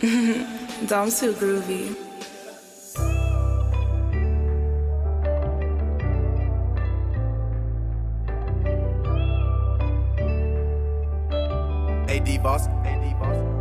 Dom's too groovy. AD Boss, AD Boss.